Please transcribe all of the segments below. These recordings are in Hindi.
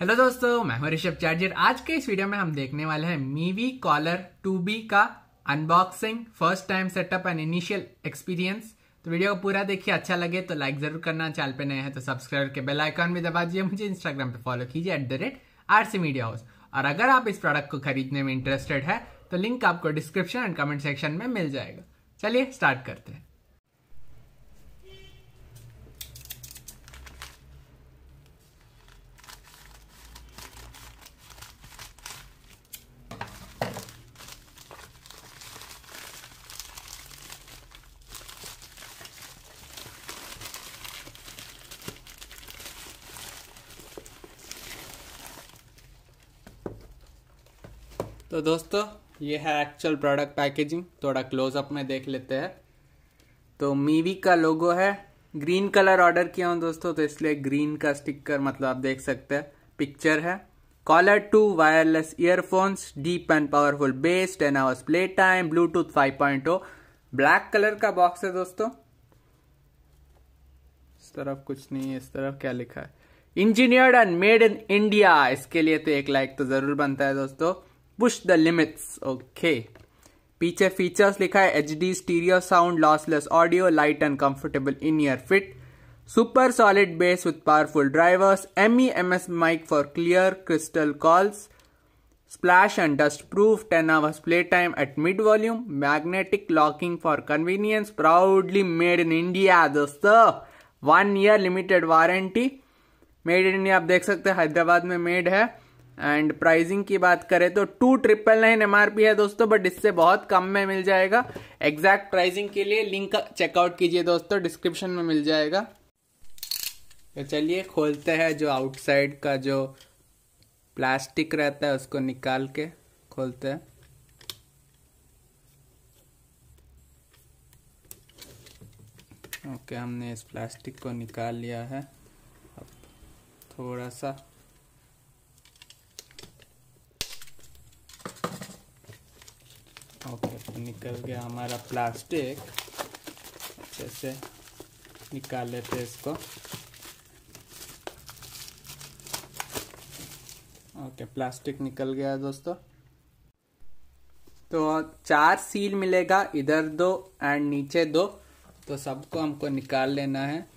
हेलो दोस्तों, मैं हूँ ऋषभ चार्जर। आज के इस वीडियो में हम देखने वाले हैं मीवी कॉलर 2B का unboxing first time setup and initial experience तो वीडियो को पूरा देखिए अच्छा लगे तो लाइक ज़रूर करना। चैनल पे नए हैं तो सब्सक्राइब के बेल आइकॉन भी दबा दीजिए। मुझे इंस्टाग्राम पे फॉलो कीजिए at the rate RC media house और अगर आप इस प्रोडक्ट को खरीदने में इंटरेस्टेड है तो लिंक आपको डिस्क्रिप्शन एंड कमेंट सेक्शन में मिल जाएगा। चलिए स्टार्ट करते हैं। तो दोस्तों, ये है एक्चुअल प्रोडक्ट पैकेजिंग थोड़ा क्लोजअप में देख लेते हैं। तो मीवी का लोगो है। ग्रीन कलर ऑर्डर किया हूँ दोस्तों तो इसलिए ग्रीन का स्टिकर मतलब आप देख सकते हैं। पिक्चर है। Collar two wireless earphones deep and powerful bass ten hours play time Bluetooth 5.0 black colour का बॉक्स है दोस्तों। इस तरफ़ कुछ नहीं है, इस तरफ़ क्या लिखा है? Engineered and made in India इसके लिए तो एक लाइक तो ज़रूर बनता है दोस्तों। पुश द लिमिट्स ओके पीछे फीचर्स लिखा है H D stereo sound lossless audio light and comfortable in ear fit super solid bass with powerful drivers M E M S mic for clear crystal calls splash and dust proof 10 hours playtime at mid volume, magnetic locking for convenience, proudly made in india दोस्तों one year limited warranty made in India आप देख सकते हैं हैदराबाद में मेड है। एंड प्राइसिंग की बात करें तो टू ट्रिपल नाइन एमआरपी है दोस्तों बट इससे बहुत कम में मिल जाएगा। एग्जैक्ट प्राइसिंग के लिए लिंक चेकआउट कीजिए दोस्तों डिस्क्रिप्शन में मिल जाएगा। तो चलिए खोलते हैं जो आउटसाइड का जो प्लास्टिक रहता है उसको निकाल के खोलते हैं। ओके okay, हमने इस प्लास्टिक को निकाल लिया है। अब थोड़ा सा तो निकल गया हमारा प्लास्टिक। अच्छे से निकाल लेते इसको। ओके, प्लास्टिक निकल गया दोस्तों। तो चार सील मिलेगा, इधर दो एंड नीचे दो। तो सबको हमको निकाल लेना है।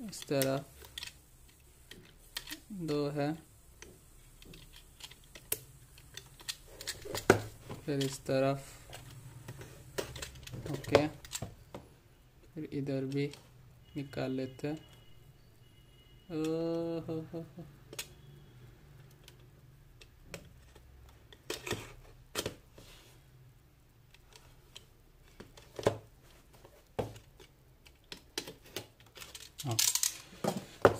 इस तरह। दो है। फिर इस तरफ़, ओके, फिर इधर भी निकाल लेते हैं। हो हो हो।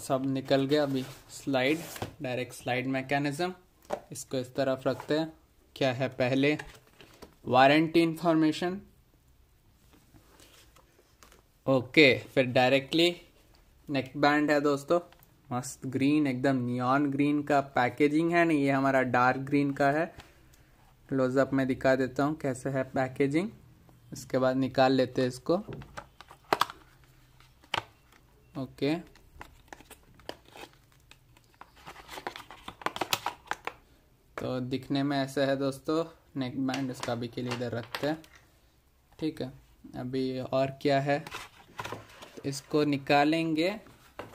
सब निकल गया अभी। Slide, direct slide mechanism. इसको इस तरफ़ रखते हैं। क्या है पहले? वारंटी इंफॉर्मेशन ओके फिर डायरेक्टली नेक बैंड है दोस्तों। मस्त ग्रीन एकदम नियॉन ग्रीन का पैकेजिंग है ना ये हमारा डार्क ग्रीन का है। क्लोजअप में दिखा देता हूँ कैसे है पैकेजिंग इसके बाद निकाल लेते हैं इसको। ओके तो दिखने में ऐसा है दोस्तों नेक बैंड इसका भी के लिए इधर रखते हैं। ठीक है, अभी और क्या है? इसको निकालेंगे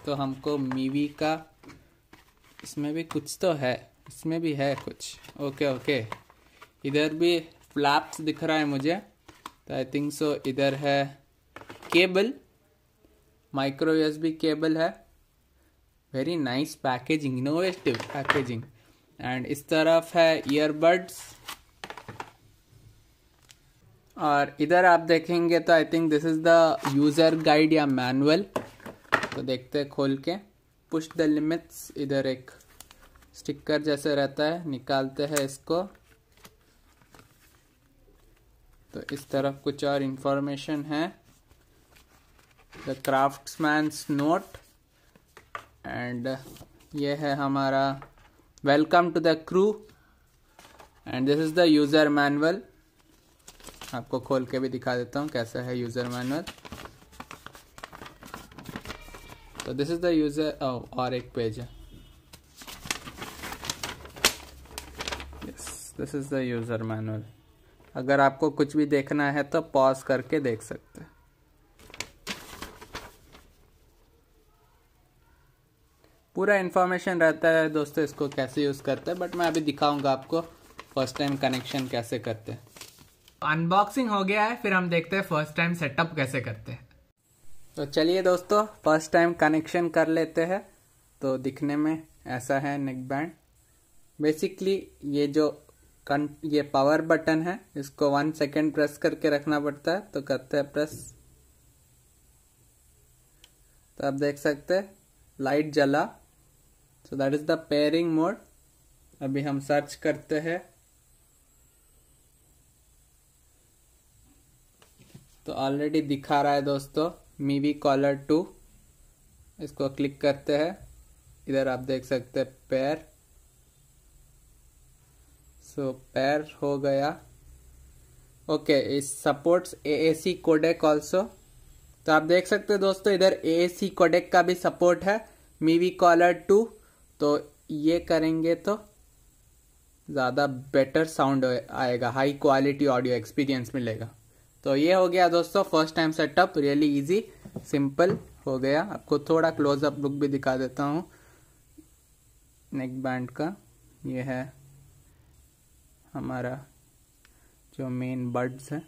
तो हमको मीवी का, इसमें भी कुछ तो है, इसमें भी है कुछ। Okay okay. इधर भी फ्लैप्स दिख रहा है मुझे तो आई थिंक सो इधर है केबल माइक्रो यूएसबी केबल है। Very nice packaging innovative packaging and इस तरफ़ है ईयरबड्स और इधर आप देखेंगे तो I think this is the user guide या मैनुअल तो देखते हैं खोल के. पुश द लिमिट्स इधर एक स्टिकर जैसे रहता है. निकालते हैं इसको. तो इस तरफ़ कुछ और इंफॉर्मेशन है. द क्राफ्ट्समैन्स नोट एंड ये है हमारा welcome to the crew and this is the user manual. आपको खोल के भी दिखा देता हूँ कैसा है यूज़र मैनुअल। तो दिस इज़ द यूज़र और एक पेज है। This is the user manual अगर आपको कुछ भी देखना है तो पॉज करके देख सकते हैं। पूरा इन्फॉर्मेशन रहता है दोस्तों इसको कैसे यूज़ करते हैं बट मैं अभी दिखाऊँगा आपको फ़र्स्ट टाइम कनेक्शन कैसे करते हैं। अनबॉक्सिंग हो गया है फिर हम देखते हैं फ़र्स्ट टाइम सेटअप कैसे करते हैं। तो चलिए दोस्तों फ़र्स्ट टाइम कनेक्शन कर लेते हैं। तो दिखने में ऐसा है नेक बैंड बेसिकली ये जो ये पावर बटन है इसको वन सेकेंड प्रेस करके रखना पड़ता है तो करते हैं प्रेस तो आप देख सकते हैं लाइट जला। So that is the pairing mode अभी हम सर्च करते हैं। तो ऑलरेडी दिखा रहा है दोस्तों मीवी कॉलर टू इसको क्लिक करते हैं। इधर आप देख सकते हैं पैर सो पैर हो गया। ओके इस सपोर्ट्स एएसी कोडेक ऑल्सो तो आप देख सकते हैं दोस्तों, इधर एएसी कोडेक का भी सपोर्ट है। मीवी कॉलर टू तो ये करेंगे तो ज़्यादा बेटर साउंड आएगा हाई क्वालिटी ऑडियो एक्सपीरियंस मिलेगा। तो ये हो गया दोस्तों first time setup really easy simple हो गया। आपको थोड़ा क्लोजअप लुक भी दिखा देता हूँ। नेक बैंड का, ये है हमारा जो मेन बर्ड्स है।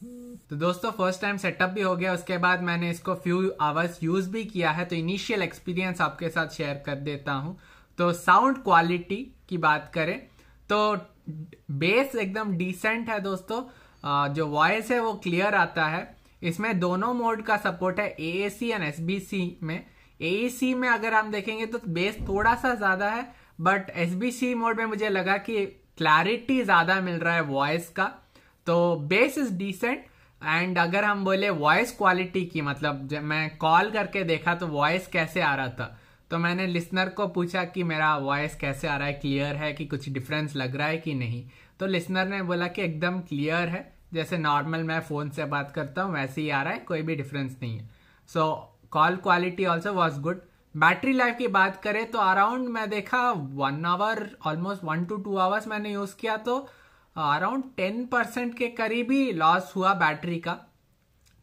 तो दोस्तों फ़र्स्ट टाइम सेटअप भी हो गया, उसके बाद मैंने इसको फ्यू आवर्स यूज़ भी किया है तो इनिशियल एक्सपीरियंस आपके साथ शेयर कर देता हूँ। तो साउंड क्वालिटी की बात करें तो बेस एकदम डिसेंट है दोस्तों। जो वॉइस है वो क्लियर आता है। इसमें दोनों मोड का सपोर्ट है ए एंड एसबीसी में। ए में अगर हम देखेंगे तो बेस थोड़ा सा ज़्यादा है बट एसबीसी मोड में मुझे लगा कि क्लैरिटी ज़्यादा मिल रहा है वॉइस का। तो बेस इज़ डिसेंट एंड अगर हम बोले वॉइस क्वालिटी की मतलब जब मैं कॉल करके देखा तो वॉइस कैसे आ रहा था तो मैंने लिसनर को पूछा कि मेरा वॉइस कैसे आ रहा है क्लियर है कि कुछ डिफरेंस लग रहा है कि नहीं? तो लिसनर ने बोला कि एकदम क्लियर है, जैसे नॉर्मल मैं फ़ोन से बात करता हूँ, वैसे ही आ रहा है, कोई भी डिफरेंस नहीं है। So call quality also was good battery life की बात करें तो अराउंड मैं देखा one hour almost one two two hours मैंने यूज़ किया तो अराउंड टेन परसेंट के करीब ही लॉस हुआ बैटरी का।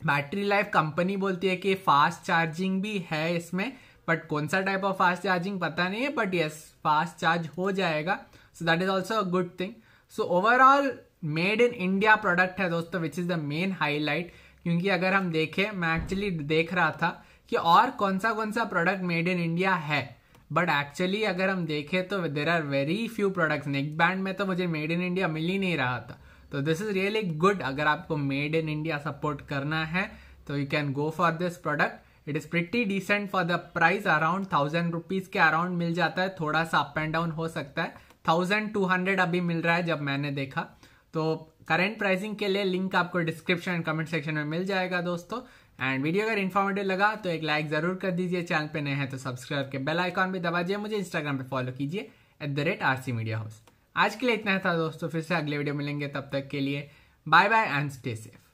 बैटरी लाइफ कंपनी बोलती है कि फास्ट चार्जिंग भी है इसमें बट कौन सा टाइप ऑफ़ फास्ट चार्जिंग पता नहीं है बट यस फास्ट चार्ज हो जाएगा। So that is also a good thing so overall made in India product है दोस्तों which is the main highlight क्योंकि अगर हम देखें, मैं एक्चुअली देख रहा था कि और कौन सा कौन सा प्रोडक्ट मेड इन इंडिया है। बट एक्चुअली अगर हम देखें तो there are very few products neck band में तो मुझे मेड इन इंडिया मिल ही नहीं रहा था। तो दिस इज़ रियली गुड अगर आपको मेड इन इंडिया सपोर्ट करना है तो you can go for this product it is pretty decent for the price around thousand rupees के अराउंड मिल जाता है। थोड़ा सा अप एंड डाउन हो सकता है। थाउज़ेंड टू हंड्रेड अभी मिल रहा है जब मैंने देखा। तो करेंट प्राइसिंग के लिए लिंक आपको डिस्क्रिप्शन एंड कमेंट सेक्शन में मिल जाएगा दोस्तों। एंड वीडियो अगर इन्फॉर्मेटिव लगा तो एक लाइक ज़रूर कर दीजिए चैनल पे नए हैं तो सब्सक्राइब के बेल आइकॉन भी दबा दीजिए, मुझे इंस्टाग्राम पे फॉलो कीजिए at the rate R C media house आज के लिए इतना था दोस्तों, फिर से अगले वीडियो मिलेंगे, तब तक के लिए bye bye and stay safe